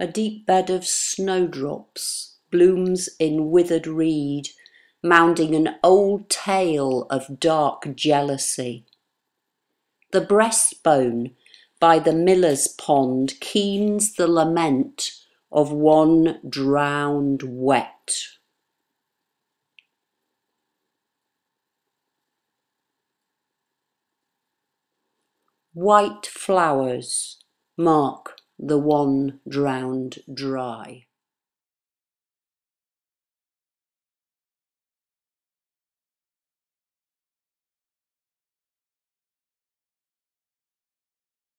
A deep bed of snowdrops blooms in withered reed, Mounding an old tale of dark jealousy. The breastbone by the miller's pond Keens the lament of one drowned wet. White flowers mark the one drowned dry.